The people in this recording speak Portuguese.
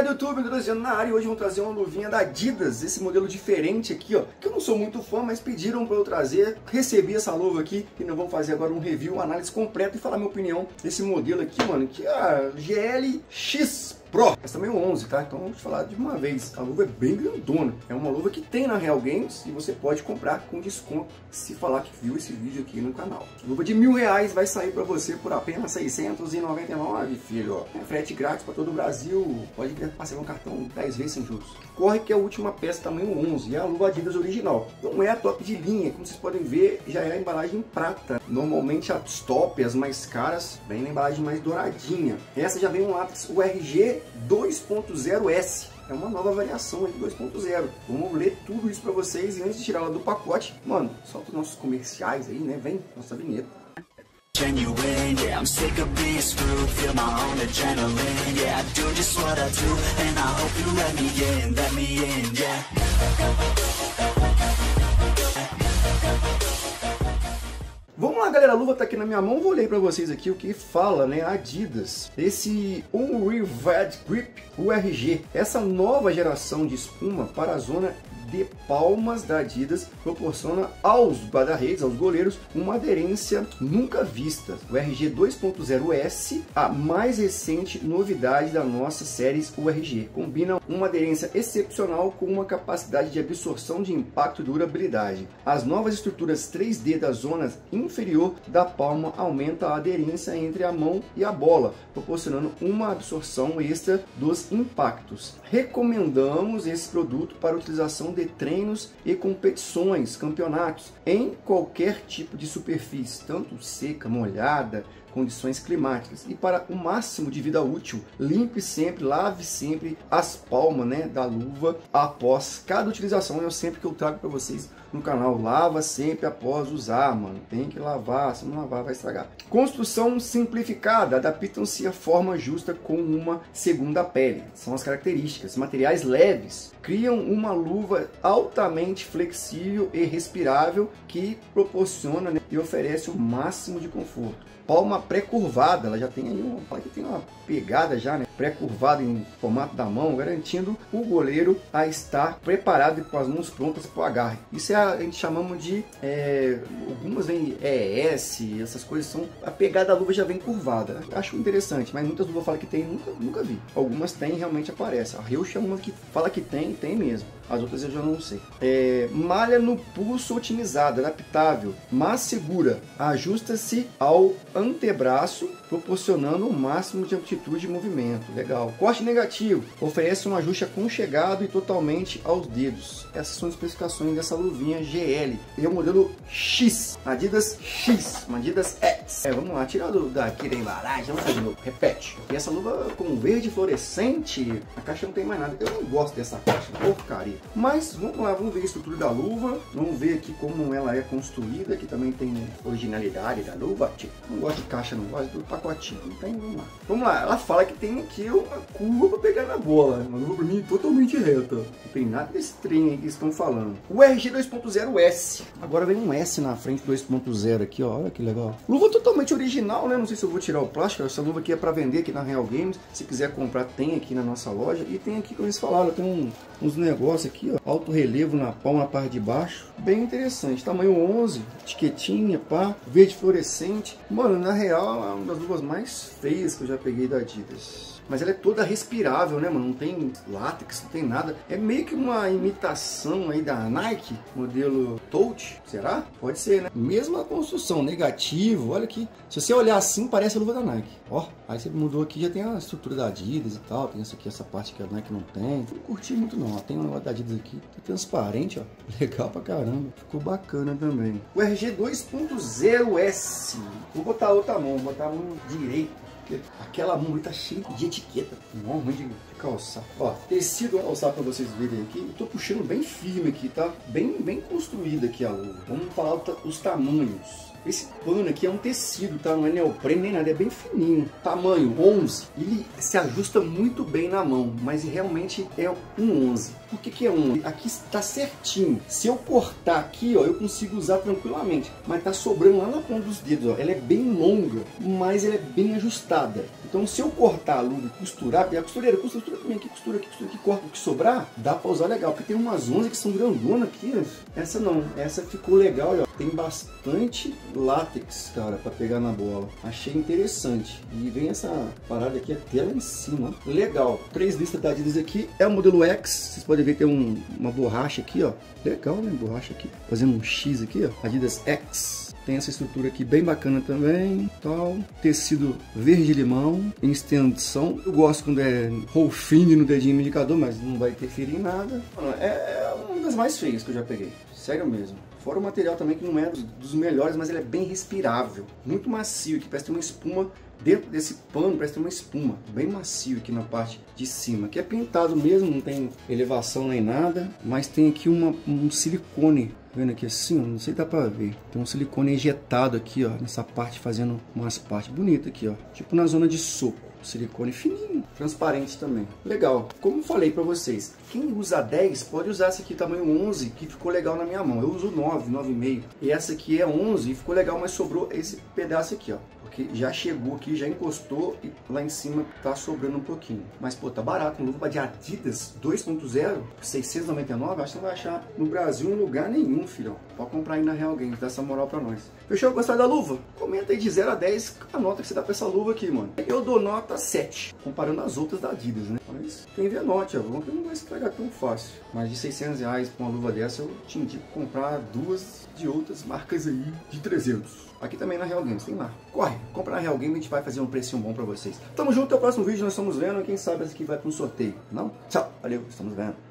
galera do YouTube, introduzindo na área e hoje vou trazer uma luvinha da Adidas, esse modelo diferente aqui, ó, que eu não sou muito fã, mas pediram para eu trazer, recebi essa luva aqui e nós vamos fazer agora um review, uma análise completa e falar minha opinião desse modelo aqui, mano, que é a GLX Pro. Essa também o 11, tá? Então vamos falar de uma vez. A luva é bem grandona. É uma luva que tem na Real Games e você pode comprar com desconto se falar que viu esse vídeo aqui no canal. Luva de mil reais vai sair para você por apenas 699, filho. É frete grátis para todo o Brasil. Pode passar um cartão 10 vezes sem juros. Corre que é a última peça tamanho 11 é a luva Adidas original. Não é a top de linha, como vocês podem ver, já é a embalagem prata. Normalmente as top, as mais caras, vem na embalagem mais douradinha. Essa já vem um lápis URG 2.0S. É uma nova variação aí 2.0. Vamos ler tudo isso para vocês e antes de tirar ela do pacote, mano, solta os nossos comerciais aí, né? Vem, nossa vinheta. Vamos lá, galera, a luva tá aqui na minha mão, vou ler para vocês aqui o que fala, né, Adidas. Esse Unrivet Grip URG, essa nova geração de espuma para a zona de palmas da Adidas proporciona aos guarda-redes, aos goleiros, uma aderência nunca vista. O RG 2.0S, a mais recente novidade da nossa série URG, combina uma aderência excepcional com uma capacidade de absorção de impacto e durabilidade. As novas estruturas 3D da zona inferior da palma aumenta a aderência entre a mão e a bola, proporcionando uma absorção extra dos impactos. Recomendamos esse produto para utilização de treinos e competições, campeonatos, em qualquer tipo de superfície, tanto seca, molhada, condições climáticas. E para o máximo de vida útil, limpe sempre, lave sempre as palmas né, da luva após cada utilização. É sempre que eu trago para vocês no canal. Lava sempre após usar, mano. Tem que lavar, se não lavar vai estragar. Construção simplificada. Adaptam-se à forma justa com uma segunda pele. São as características. Materiais leves. Criam uma luva altamente flexível e respirável que proporciona né, e oferece o máximo de conforto palma pré-curvada, ela já tem aí uma, tem uma pegada já, né? Pré-curvada em formato da mão, garantindo o goleiro a estar preparado e com as mãos prontas para o agarre. Isso é a, a gente chamamos de é, algumas vem ES, essas coisas são a pegada da luva já vem curvada. Acho interessante, mas muitas luvas falam que tem, nunca, nunca vi. Algumas tem realmente aparece. A Reusch é uma que fala que tem, tem mesmo. As outras eu já não sei. É, malha no pulso otimizada, adaptável, mas segura. Ajusta-se ao antebraço, proporcionando o máximo de amplitude de movimento. Legal. Corte negativo. Oferece um ajuste aconchegado e totalmente aos dedos. Essas são as especificações dessa luvinha GL. E é o modelo X. Adidas X. Adidas X. É, vamos lá. Tirando daqui da embalagem. Vamos fazer de novo. Repete. E essa luva com verde fluorescente. A caixa não tem mais nada. Eu não gosto dessa caixa. Porcaria. Mas vamos lá. Vamos ver a estrutura da luva. Vamos ver aqui como ela é construída. Aqui também tem originalidade da luva. Tipo, não gosto de caixa, não gosto do pacotinho. Não tem, vamos lá. Vamos lá. Ela fala que tem aqui uma curva para pegar na bola. Uma luva para mim totalmente reta. Não tem nada desse trem aí que estão falando. O RG 2.0S. Agora vem um S na frente 2.0 aqui, ó. Olha que legal. Luva totalmente original, né? Não sei se eu vou tirar o plástico. Essa luva aqui é para vender aqui na Real Games. Se quiser comprar, tem aqui na nossa loja. E tem aqui, como eles falaram, tem um, uns negócios aqui, ó. Alto relevo na palma, na parte de baixo. Bem interessante. Tamanho 11, etiquetinha, pá. Verde fluorescente. Mano, na real, é uma das luvas mais feias que eu já peguei da Adidas mas ela é toda respirável, né, mano? Não tem látex, não tem nada. É meio que uma imitação aí da Nike, modelo Touch, será? Pode ser, né? Mesma construção, negativo, olha aqui. Se você olhar assim, parece a luva da Nike. Ó, aí você mudou aqui, já tem a estrutura da Adidas e tal, tem essa aqui, essa parte que a Nike não tem. Não curti muito não, tem um negócio da Adidas aqui, tá transparente, ó. Legal pra caramba. Ficou bacana também. O RG 2.0S. Vou botar outra mão, vou botar a mão direita aquela mão tá cheia de etiqueta, um ruim de calçar. Ó, tecido calçar para vocês verem aqui. Eu tô puxando bem firme aqui, tá? Bem, bem construída aqui a luva. Vamos falar os tamanhos. Esse pano aqui é um tecido, tá? Não é neoprene nem nada, é bem fininho. Tamanho 11. Ele se ajusta muito bem na mão, mas realmente é um 11. Por que, que é um? Aqui está certinho. Se eu cortar aqui, ó, eu consigo usar tranquilamente. Mas tá sobrando lá na ponta dos dedos, ó. Ela é bem longa, mas ela é bem ajustada. Então se eu cortar a luva e costurar, a costureira costura também aqui, costura aqui, costura aqui, corta o que sobrar, dá pra usar legal. Porque tem umas 11 que são grandonas aqui, essa não. Essa ficou legal, ó. Tem bastante látex, cara, para pegar na bola. Achei interessante. E vem essa parada aqui até lá em cima. Legal. Três listas da Adidas aqui. É o modelo X. Vocês podem ver que tem um, uma borracha aqui, ó. Legal, né? Borracha aqui. Fazendo um X aqui, ó. Adidas X. Tem essa estrutura aqui bem bacana também, tal. Tecido verde-limão, em extensão. Eu gosto quando é rolfine no dedinho indicador, mas não vai interferir em nada. É uma das mais feias que eu já peguei. Sério mesmo. Fora o material também que não é dos melhores, mas ele é bem respirável. Muito macio, que parece ter uma espuma dentro desse pano, parece ter uma espuma. Bem macio aqui na parte de cima. Que é pintado mesmo, não tem elevação nem nada. Mas tem aqui uma, um silicone tá vendo aqui assim, não sei se dá pra ver. Tem um silicone injetado aqui, ó, nessa parte, fazendo umas partes bonitas aqui, ó. Tipo na zona de soco silicone fininho, transparente também. Legal. Como falei para vocês, quem usa 10 pode usar essa aqui tamanho 11, que ficou legal na minha mão. Eu uso 9, 9,5. E essa aqui é 11 e ficou legal, mas sobrou esse pedaço aqui, ó porque já chegou aqui, já encostou e lá em cima tá sobrando um pouquinho. Mas, pô, tá barato. Uma luva de Adidas 2.0, 699, acho que não vai achar no Brasil em lugar nenhum, filhão. Pode comprar aí na Real Games, dá essa moral pra nós. Fechou? Gostar da luva? Comenta aí de 0 a 10 a nota que você dá pra essa luva aqui, mano. Eu dou nota 7, comparando as outras da Adidas, né? Mas quem vê note, ó, não vai estragar tão fácil. Mas de 600 reais pra uma luva dessa, eu te indico comprar duas de outras marcas aí de 300. Aqui também na Real Games, tem lá. Corre, compra na Real Games, a gente vai fazer um precinho bom pra vocês. Tamo junto, até o próximo vídeo, nós estamos vendo. Quem sabe esse aqui vai para um sorteio, não? Tchau, valeu, estamos vendo.